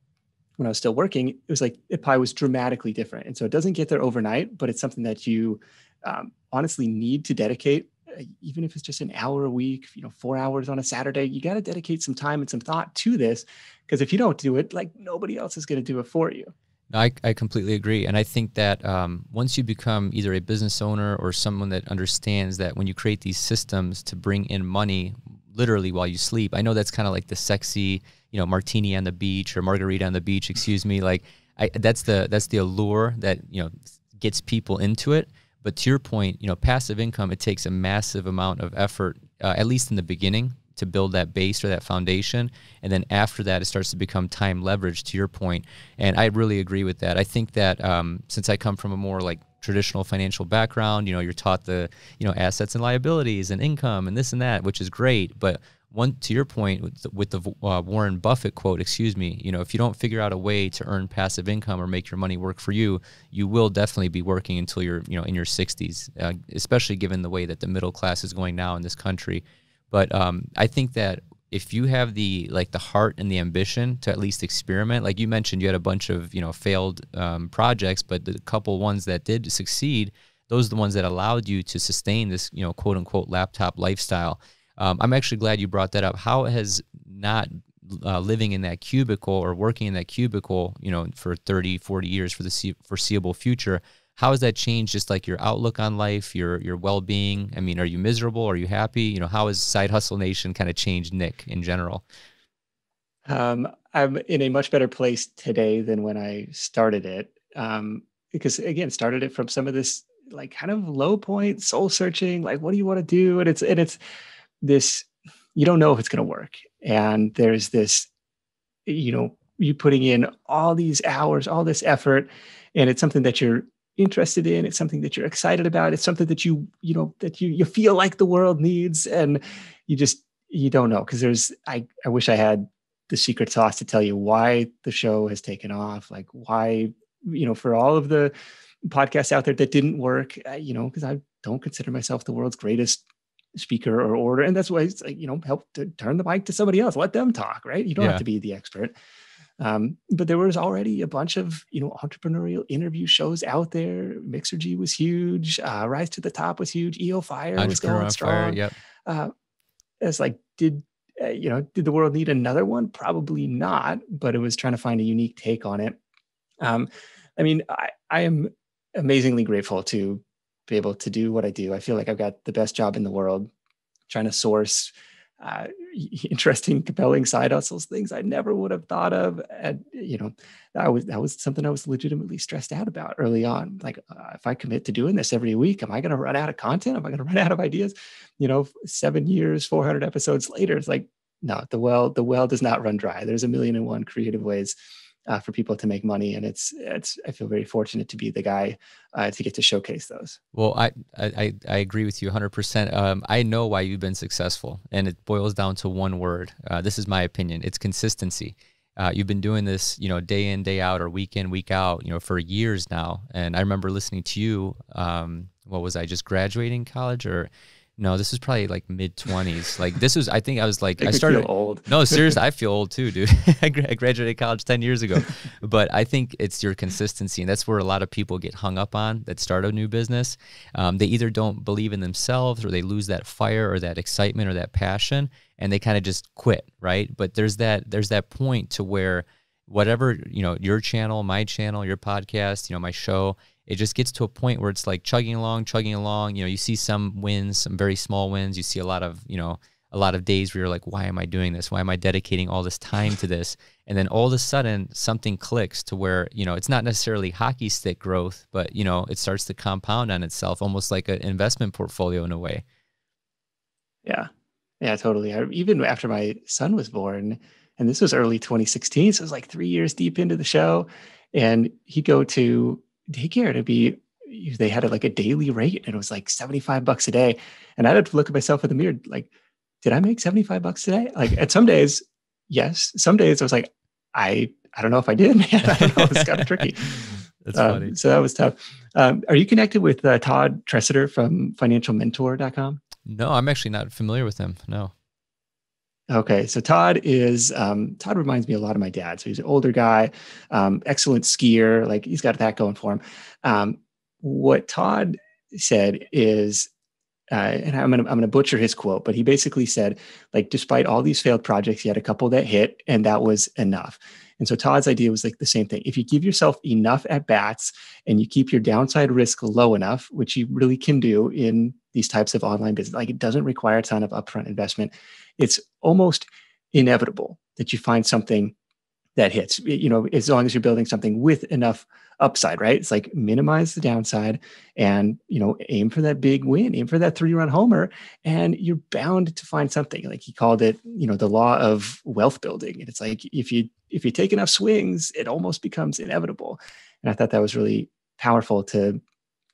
when I was still working, it was like it probably was dramatically different. And so it doesn't get there overnight, but it's something that you um, honestly need to dedicate, uh, even if it's just an hour a week, you know, four hours on a Saturday. You got to dedicate some time and some thought to this, because if you don't do it, like nobody else is going to do it for you. I, I completely agree. And I think that um, once you become either a business owner or someone that understands that when you create these systems to bring in money literally while you sleep, I know that's kind of like the sexy, you know, martini on the beach or margarita on the beach, excuse me. Like I, that's the, that's the allure that, you know, gets people into it. But to your point, you know, passive income, it takes a massive amount of effort, uh, at least in the beginning, to build that base or that foundation. And then after that, it starts to become time leverage to your point. And I really agree with that. I think that um, since I come from a more like traditional financial background, you know, you're taught the, you know, assets and liabilities and income and this and that, which is great. But one to your point with the, with the uh, Warren Buffett quote, excuse me, you know, if you don't figure out a way to earn passive income or make your money work for you, you will definitely be working until you're, you know, in your 60s, uh, especially given the way that the middle class is going now in this country. But um, I think that if you have the like the heart and the ambition to at least experiment, like you mentioned, you had a bunch of you know failed um, projects, but the couple ones that did succeed, those are the ones that allowed you to sustain this you know quote unquote laptop lifestyle. Um, I'm actually glad you brought that up. How has not uh, living in that cubicle or working in that cubicle, you know, for 30, 40 years for the foreseeable future, how has that changed just like your outlook on life your your well-being? I mean are you miserable? Are you happy? You know how has side hustle nation kind of changed nick in general? Um, i'm in a much better place today than when i started it um, because again started it from some of this like kind of low point soul searching like what do you want to do? And it's and it's this you don't know if it's going to work. And there's this you know you putting in all these hours, all this effort, and it's something that you're interested in it's something that you're excited about it's something that you you know that you you feel like the world needs and you just you don't know because there's i i wish i had the secret sauce to tell you why the show has taken off like why you know for all of the podcasts out there that didn't work uh, you know because i don't consider myself the world's greatest speaker or orator and that's why it's like you know help to turn the mic to somebody else let them talk right you don't yeah. have to be the expert um, but there was already a bunch of you know entrepreneurial interview shows out there. Mixergy was huge. Uh, Rise to the Top was huge. EO Fire was going strong. Fire, yep. Uh, it's like did uh, you know did the world need another one? Probably not. But it was trying to find a unique take on it. Um, I mean, I, I am amazingly grateful to be able to do what I do. I feel like I've got the best job in the world, trying to source uh, interesting, compelling side hustles, things I never would have thought of. And you know, that was that was something I was legitimately stressed out about early on. Like, uh, if I commit to doing this every week, am I going to run out of content? Am I going to run out of ideas? You know, seven years, four hundred episodes later, it's like, no, the well, the well does not run dry. There's a million and one creative ways uh, for people to make money. And it's it's I feel very fortunate to be the guy uh, to get to showcase those. Well, I I, I agree with you 100%. Um, I know why you've been successful, and it boils down to one word. Uh, this is my opinion. It's consistency. Uh, you've been doing this, you know, day in, day out, or week in, week out, you know, for years now. And I remember listening to you. Um, what was I just graduating college or? No, this is probably like mid twenties. Like this was, I think I was like, I started old. no, seriously, I feel old too, dude. I graduated college ten years ago, but I think it's your consistency, and that's where a lot of people get hung up on that start a new business. Um, they either don't believe in themselves, or they lose that fire, or that excitement, or that passion, and they kind of just quit, right? But there's that there's that point to where whatever you know, your channel, my channel, your podcast, you know, my show it just gets to a point where it's like chugging along, chugging along. You know, you see some wins, some very small wins. You see a lot of, you know, a lot of days where you're like, why am I doing this? Why am I dedicating all this time to this? And then all of a sudden something clicks to where, you know, it's not necessarily hockey stick growth, but, you know, it starts to compound on itself almost like an investment portfolio in a way. Yeah. Yeah, totally. I, even after my son was born, and this was early 2016, so it was like three years deep into the show, and he'd go to daycare to be they had it like a daily rate and it was like 75 bucks a day. And i had to look at myself in the mirror like did i make 75 bucks today? Like at some days yes. Some days i was like i i don't know if i did man. I don't know. It's kind of tricky. That's um, funny. so that was tough. Um, are you connected with uh, todd tresidder from financialmentor.com no i'm actually not familiar with him no Okay, so Todd is um, Todd reminds me a lot of my dad. So he's an older guy, um, excellent skier. Like he's got that going for him. Um, what Todd said is, uh, and I'm gonna I'm gonna butcher his quote, but he basically said, like, despite all these failed projects, he had a couple that hit, and that was enough. And so Todd's idea was like the same thing. If you give yourself enough at bats and you keep your downside risk low enough, which you really can do in these types of online business, like it doesn't require a ton of upfront investment. It's almost inevitable that you find something that hits you know as long as you're building something with enough upside right? It's like minimize the downside and you know aim for that big win aim for that three run homer and you're bound to find something. Like he called it you know the law of wealth building and it's like if you if you take enough swings it almost becomes inevitable. And i thought that was really powerful to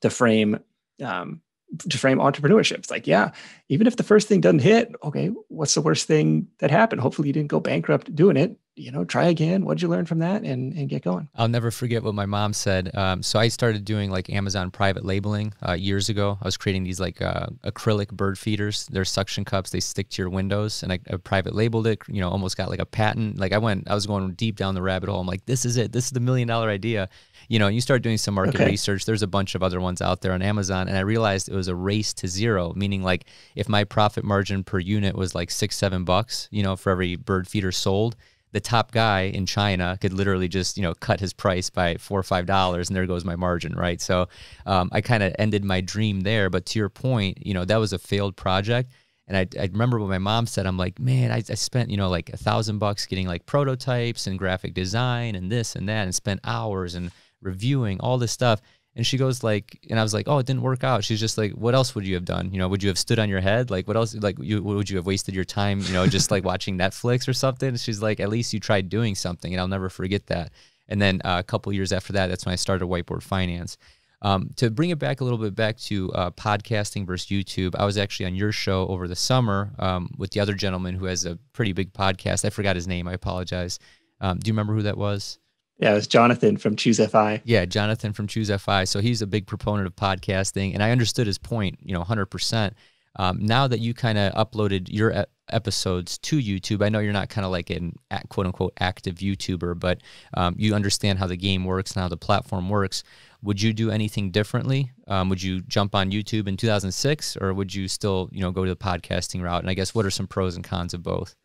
to frame um, to frame entrepreneurship. It's like, yeah, even if the first thing doesn't hit, okay, what's the worst thing that happened? Hopefully you didn't go bankrupt doing it. You know, try again. What'd you learn from that and, and get going? I'll never forget what my mom said. Um, so I started doing like Amazon private labeling uh, years ago. I was creating these like uh, acrylic bird feeders. They're suction cups. They stick to your windows and I, I private labeled it, you know, almost got like a patent. Like I went, I was going deep down the rabbit hole. I'm like, this is it. This is the million dollar idea you know, you start doing some market okay. research. There's a bunch of other ones out there on Amazon, and I realized it was a race to zero. Meaning, like, if my profit margin per unit was like six, seven bucks, you know, for every bird feeder sold, the top guy in China could literally just, you know, cut his price by four or five dollars, and there goes my margin, right? So, um, I kind of ended my dream there. But to your point, you know, that was a failed project. And I, I remember what my mom said. I'm like, man, I, I spent, you know, like a thousand bucks getting like prototypes and graphic design and this and that and spent hours and reviewing all this stuff. And she goes like, and I was like, oh, it didn't work out. She's just like, what else would you have done? You know, would you have stood on your head? Like, what else? Like, you would you have wasted your time? You know, just like watching Netflix or something? And she's like, at least you tried doing something, and I'll never forget that. And then uh, a couple years after that, that's when I started Whiteboard Finance. Um, to bring it back a little bit back to uh, podcasting versus YouTube, I was actually on your show over the summer um, with the other gentleman who has a pretty big podcast. I forgot his name. I apologize. Um, do you remember who that was? Yeah, it was Jonathan from Choose FI. Yeah, Jonathan from Choose FI. So he's a big proponent of podcasting, and I understood his point, you know, 100%. Um, now that you kind of uploaded your e- episodes to YouTube, I know you're not kind of like an quote unquote active YouTuber, but um, you understand how the game works and how the platform works. Would you do anything differently? Um, would you jump on YouTube in 2006, or would you still, you know, go to the podcasting route? And I guess what are some pros and cons of both?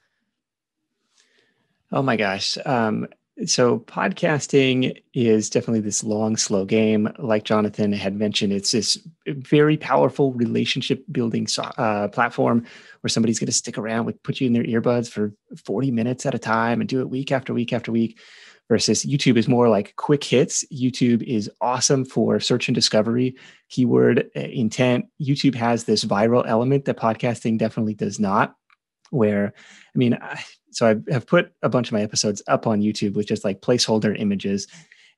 Oh my gosh. Um, so podcasting is definitely this long, slow game. Like Jonathan had mentioned, it's this very powerful relationship building uh, platform where somebody's going to stick around with put you in their earbuds for 40 minutes at a time and do it week after week after week. Versus YouTube is more like quick hits. YouTube is awesome for search and discovery, keyword uh, intent. YouTube has this viral element that podcasting definitely does not. Where, I mean, so I have put a bunch of my episodes up on YouTube with just like placeholder images,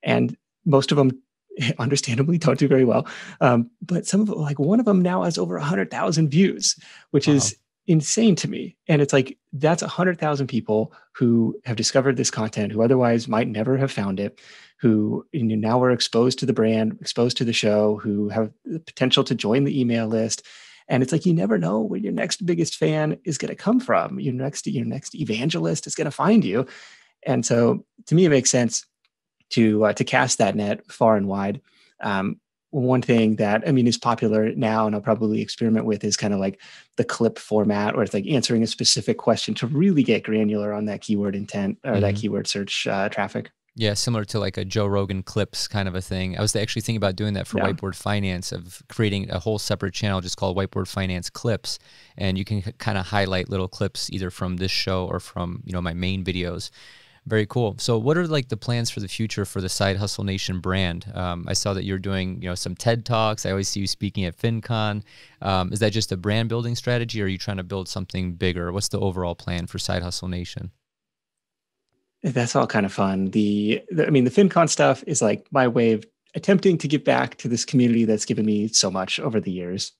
and most of them understandably don't do very well. Um, but some of them, like one of them now has over a hundred thousand views, which wow. is insane to me. And it's like that's a hundred thousand people who have discovered this content who otherwise might never have found it, who you know, now are exposed to the brand, exposed to the show, who have the potential to join the email list and it's like you never know where your next biggest fan is going to come from. Your next your next evangelist is going to find you. And so to me, it makes sense to uh, to cast that net far and wide. Um, one thing that I mean is popular now, and I'll probably experiment with, is kind of like the clip format, where it's like answering a specific question to really get granular on that keyword intent or mm-hmm. that keyword search uh, traffic. Yeah, similar to like a Joe Rogan clips kind of a thing. I was actually thinking about doing that for yeah. Whiteboard Finance of creating a whole separate channel just called Whiteboard Finance Clips, and you can kind of highlight little clips either from this show or from you know my main videos. Very cool. So, what are like the plans for the future for the Side Hustle Nation brand? Um, I saw that you're doing you know some TED talks. I always see you speaking at FinCon. Um, is that just a brand building strategy, or are you trying to build something bigger? What's the overall plan for Side Hustle Nation? That's all kind of fun. The, the, I mean, the FinCon stuff is like my way of attempting to give back to this community that's given me so much over the years.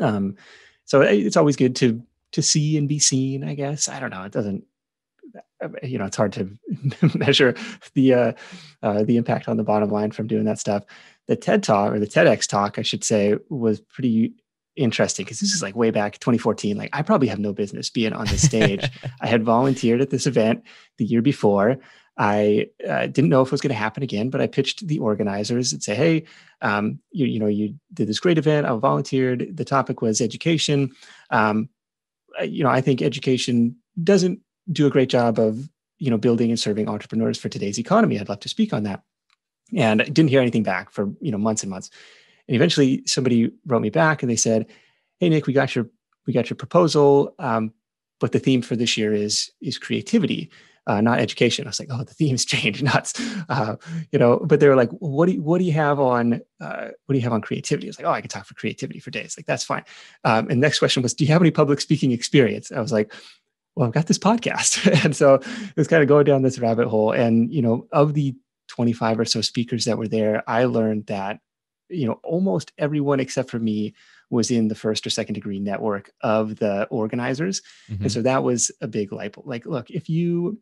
Um, so it's always good to to see and be seen. I guess I don't know. It doesn't, you know, it's hard to measure the uh, uh, the impact on the bottom line from doing that stuff. The TED talk or the TEDx talk, I should say, was pretty interesting because this is like way back 2014 like i probably have no business being on this stage. I had volunteered at this event the year before. I uh, didn't know if it was going to happen again but i pitched the organizers and say hey um, you, you know you did this great event. I volunteered. The topic was education. Um, you know i think education doesn't do a great job of you know building and serving entrepreneurs for today's economy. I'd love to speak on that. And I didn't hear anything back for you know months and months and eventually somebody wrote me back and they said, Hey Nick, we got your we got your proposal. Um, but the theme for this year is is creativity, uh, not education. I was like, oh, the theme's changed, nuts. Uh, you know, but they were like, what do you, what do you have on uh, what do you have on creativity? I was like, oh, I could talk for creativity for days. Like that's fine. Um, and next question was, do you have any public speaking experience? I was like, well, I've got this podcast, and so it was kind of going down this rabbit hole. And you know, of the 25 or so speakers that were there, I learned that you know almost everyone except for me was in the first or second degree network of the organizers mm-hmm. and so that was a big light like look if you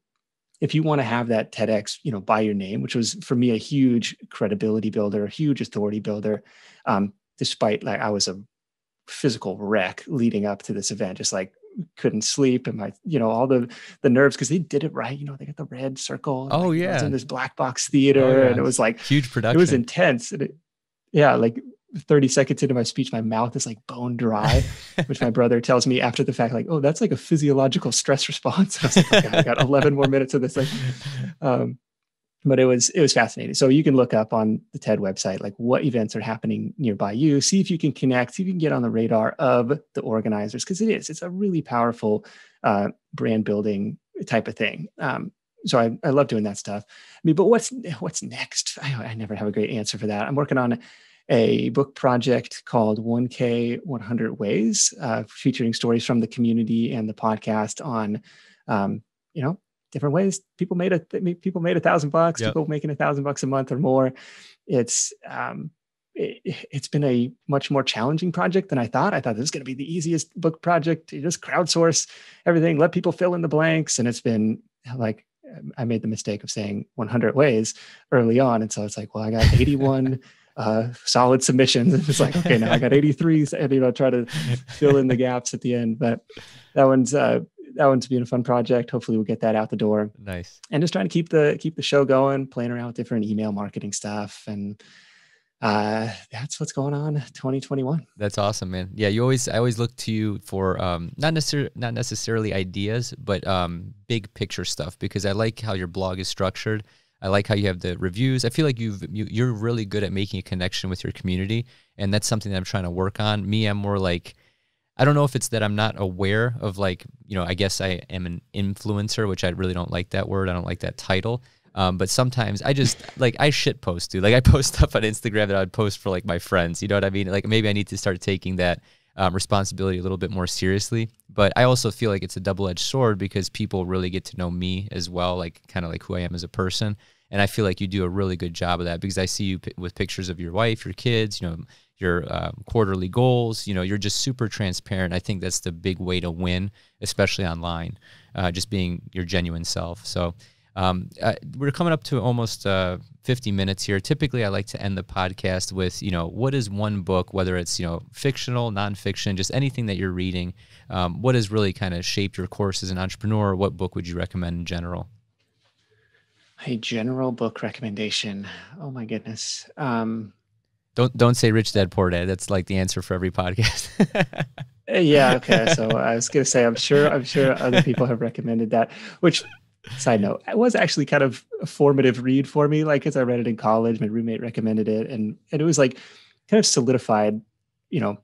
if you want to have that tedx you know by your name which was for me a huge credibility builder a huge authority builder um, despite like i was a physical wreck leading up to this event just like couldn't sleep and my you know all the the nerves because they did it right you know they got the red circle oh like, yeah in this black box theater oh, yeah. and it was like huge production it was intense and it, yeah, like 30 seconds into my speech, my mouth is like bone dry, which my brother tells me after the fact, like, oh, that's like a physiological stress response. I, was like, okay, I got 11 more minutes of this. Like, um, but it was it was fascinating. So you can look up on the TED website like what events are happening nearby you. See if you can connect. See if you can get on the radar of the organizers because it is. It's a really powerful uh, brand building type of thing. Um, so I, I love doing that stuff. I mean, but what's what's next? I, I never have a great answer for that. I'm working on a book project called 1K 100 Ways, uh, featuring stories from the community and the podcast on, um, you know, different ways people made a people made a thousand bucks, yep. people making a thousand bucks a month or more. It's um, it, has been a much more challenging project than I thought. I thought this was going to be the easiest book project. You just crowdsource everything, let people fill in the blanks, and it's been like I made the mistake of saying 100 ways early on, and so it's like, well, I got 81 uh, solid submissions, and it's like, okay, now I got 83, and you know, try to fill in the gaps at the end. But that one's uh, that one's been a fun project. Hopefully, we'll get that out the door. Nice. And just trying to keep the keep the show going, playing around with different email marketing stuff, and uh, that's what's going on 2021 that's awesome man. Yeah you always i always look to you for um, not necessarily not necessarily ideas but um, big picture stuff because i like how your blog is structured. I like how you have the reviews. I feel like you've you, you're really good at making a connection with your community and that's something that i'm trying to work on. Me i'm more like I don't know if it's that I'm not aware of like, you know, I guess I am an influencer, which I really don't like that word. I don't like that title. Um, but sometimes I just like I shit post, dude. Like I post stuff on Instagram that I would post for like my friends. You know what I mean? Like maybe I need to start taking that um, responsibility a little bit more seriously. But I also feel like it's a double edged sword because people really get to know me as well, like kind of like who I am as a person. And I feel like you do a really good job of that because I see you with pictures of your wife, your kids, you know, your um, quarterly goals. You know, you're just super transparent. I think that's the big way to win, especially online, uh, just being your genuine self. So um, uh, we're coming up to almost uh, 50 minutes here. Typically, I like to end the podcast with, you know, what is one book, whether it's, you know, fictional, nonfiction, just anything that you're reading. Um, what has really kind of shaped your course as an entrepreneur? What book would you recommend in general? A general book recommendation. Oh my goodness. Um, don't don't say rich dad poor dad. That's like the answer for every podcast. Uh, yeah. Okay. So I was gonna say I'm sure I'm sure other people have recommended that. Which side note, it was actually kind of a formative read for me. Like as I read it in college, my roommate recommended it, and and it was like kind of solidified, you know,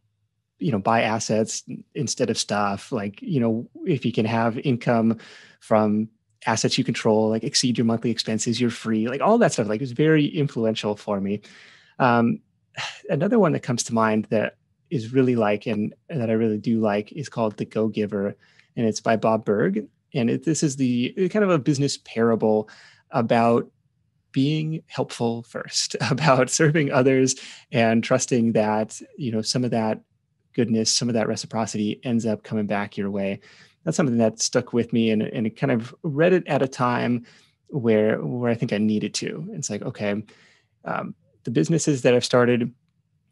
you know, buy assets instead of stuff. Like you know, if you can have income from assets you control, like exceed your monthly expenses, you're free. Like all that stuff. Like it was very influential for me. Um, another one that comes to mind that is really like and, and that I really do like is called The Go Giver, and it's by Bob Burg and it, this is the kind of a business parable about being helpful first about serving others and trusting that you know some of that goodness some of that reciprocity ends up coming back your way. That's something that stuck with me and, and kind of read it at a time where where i think i needed to. It's like okay um, the businesses that i've started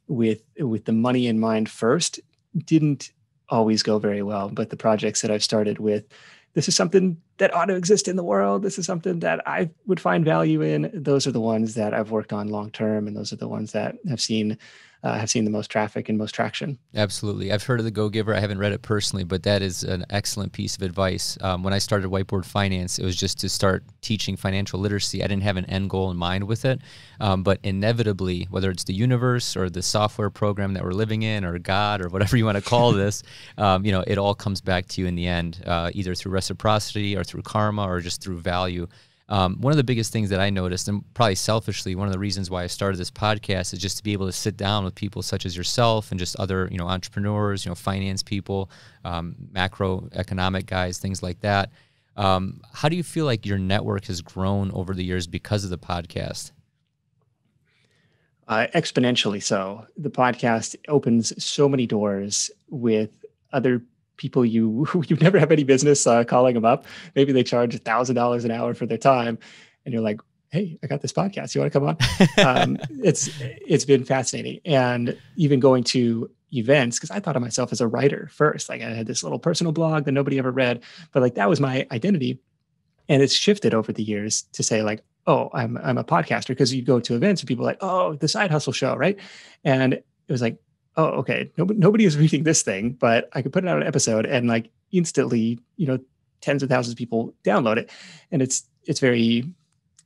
with with the money in mind first didn't always go very well but the projects that i've started with this is something that ought to exist in the world. This is something that I would find value in. Those are the ones that I've worked on long term, and those are the ones that have seen uh, have seen the most traffic and most traction. Absolutely. I've heard of the Go Giver. I haven't read it personally, but that is an excellent piece of advice. Um, when I started Whiteboard Finance, it was just to start teaching financial literacy. I didn't have an end goal in mind with it. Um, but inevitably, whether it's the universe or the software program that we're living in or God or whatever you want to call this, um, you know, it all comes back to you in the end, uh, either through reciprocity or through karma or just through value. Um, one of the biggest things that I noticed, and probably selfishly, one of the reasons why I started this podcast is just to be able to sit down with people such as yourself and just other, you know, entrepreneurs, you know, finance people, um, macroeconomic guys, things like that. Um, how do you feel like your network has grown over the years because of the podcast? Uh, exponentially so. The podcast opens so many doors with other people you you never have any business uh, calling them up. Maybe they charge a thousand dollars an hour for their time, and you're like, "Hey, I got this podcast. You want to come on?" um, it's it's been fascinating, and even going to events because I thought of myself as a writer first. Like I had this little personal blog that nobody ever read, but like that was my identity, and it's shifted over the years to say like, "Oh, I'm I'm a podcaster," because you go to events and people are like, "Oh, the Side Hustle Show," right? And it was like, oh, okay, nobody, nobody is reading this thing, but I could put it out an episode and like instantly, you know, tens of thousands of people download it. And it's, it's very,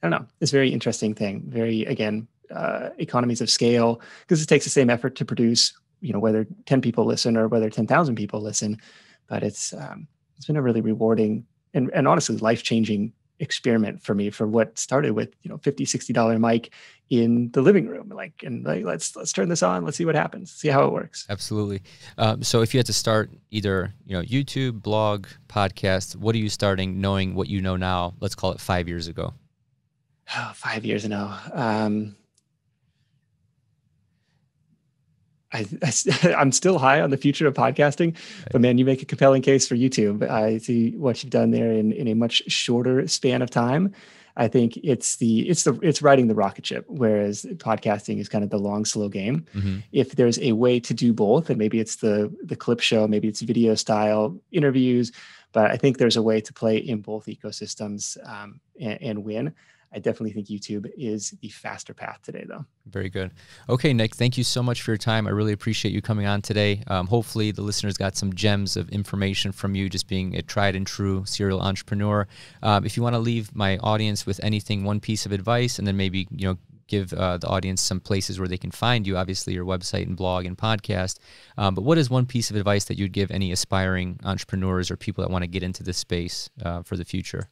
I don't know, it's very interesting thing. Very, again, uh, economies of scale, because it takes the same effort to produce, you know, whether 10 people listen or whether 10,000 people listen, but it's, um, it's been a really rewarding and, and honestly life-changing experiment for me for what started with you know 50 60 dollar mic in the living room like and like let's let's turn this on let's see what happens see how it works. Absolutely. Um, so if you had to start either you know youtube blog podcast what are you starting knowing what you know now? Let's call it five years ago. Oh, five years ago. Um, I, I, am still high on the future of podcasting, but man, you make a compelling case for YouTube. I see what you've done there in, in a much shorter span of time. I think it's the it's the it's riding the rocket ship, whereas podcasting is kind of the long, slow game. Mm-hmm. If there's a way to do both, and maybe it's the the clip show, maybe it's video style interviews, but I think there's a way to play in both ecosystems um, and, and win. I definitely think YouTube is the faster path today, though. Very good. Okay, Nick, thank you so much for your time. I really appreciate you coming on today. Um, hopefully, the listeners got some gems of information from you, just being a tried and true serial entrepreneur. Um, if you want to leave my audience with anything, one piece of advice, and then maybe you know give uh, the audience some places where they can find you obviously your website and blog and podcast um, but what is one piece of advice that you'd give any aspiring entrepreneurs or people that want to get into this space uh, for the future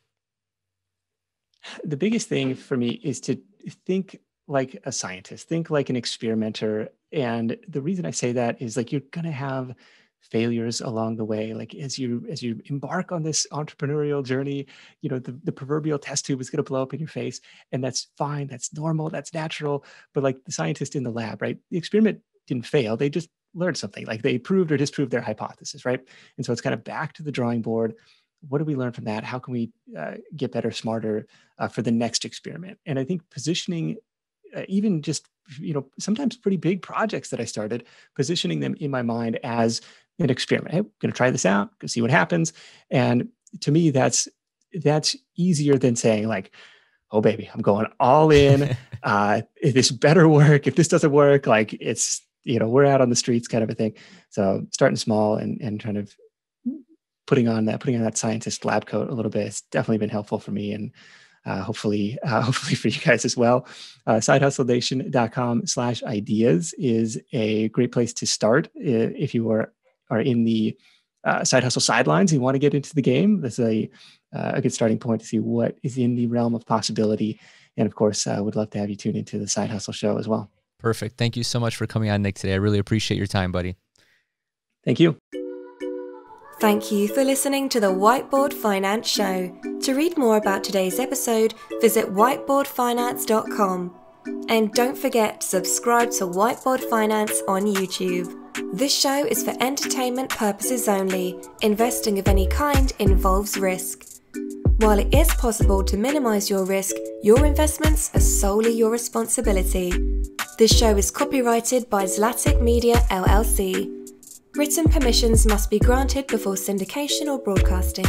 the biggest thing for me is to think like a scientist, think like an experimenter. And the reason I say that is like you're going to have failures along the way. Like as you as you embark on this entrepreneurial journey you know the, the proverbial test tube is going to blow up in your face and that's fine that's normal that's natural. But like the scientist in the lab right the experiment didn't fail they just learned something. Like they proved or disproved their hypothesis right? And so it's kind of back to the drawing board what do we learn from that? How can we uh, get better, smarter uh, for the next experiment? And I think positioning, uh, even just you know, sometimes pretty big projects that I started, positioning them in my mind as an experiment. Hey, I'm going to try this out, go see what happens. And to me, that's that's easier than saying like, "Oh, baby, I'm going all in. uh, if this better work, if this doesn't work, like it's you know, we're out on the streets, kind of a thing." So starting small and and trying to putting on that putting on that scientist lab coat a little bit. Has definitely been helpful for me and uh, hopefully uh, hopefully for you guys as well. Uh, sidehustlenation.com slash ideas is a great place to start if you are are in the uh, side hustle sidelines you want to get into the game. That's a, uh, a good starting point to see what is in the realm of possibility. And of course i uh, would love to have you tune into the side hustle show as well. Perfect. Thank you so much for coming on nick today. I really appreciate your time buddy. Thank you Thank you for listening to the Whiteboard Finance Show. To read more about today's episode, visit whiteboardfinance.com. And don't forget to subscribe to Whiteboard Finance on YouTube. This show is for entertainment purposes only. Investing of any kind involves risk. While it is possible to minimize your risk, your investments are solely your responsibility. This show is copyrighted by Zlatic Media LLC. Written permissions must be granted before syndication or broadcasting.